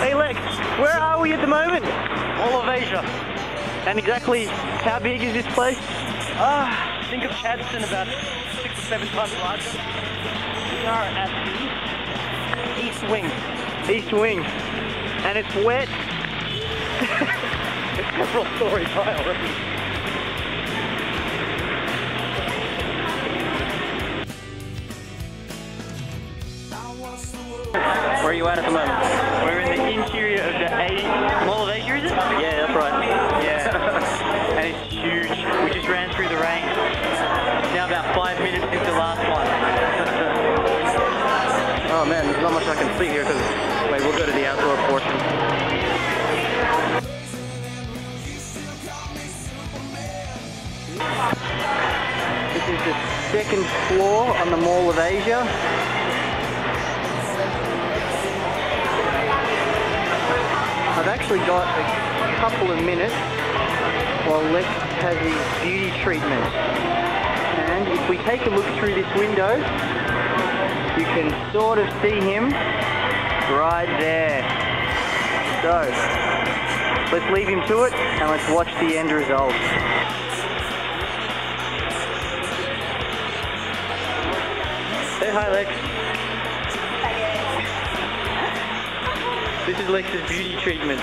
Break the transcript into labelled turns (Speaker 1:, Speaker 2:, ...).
Speaker 1: Hey Lex, where are we at the moment?
Speaker 2: All of Asia.
Speaker 1: And exactly how big is this place?
Speaker 2: Ah, think of Chadstone about six or seven times larger. We are at the East Wing.
Speaker 1: East Wing. And it's wet.
Speaker 2: It's several stories high already.
Speaker 1: Where are you at at the moment? We're in the interior of the A Mall of Asia, is it?
Speaker 2: Yeah, that's right.
Speaker 1: Yeah. and it's huge. We just ran through the rain. It's now about five minutes since the last one.
Speaker 2: Oh man, there's not much I can see here because wait, we'll go to the outdoor portion.
Speaker 1: This is the second floor on the Mall of Asia. I've actually got a couple of minutes while Lex has his beauty treatment. And if we take a look through this window, you can sort of see him right there. So, let's leave him to it and let's watch the end result. Say hi, Lex. selective beauty treatment.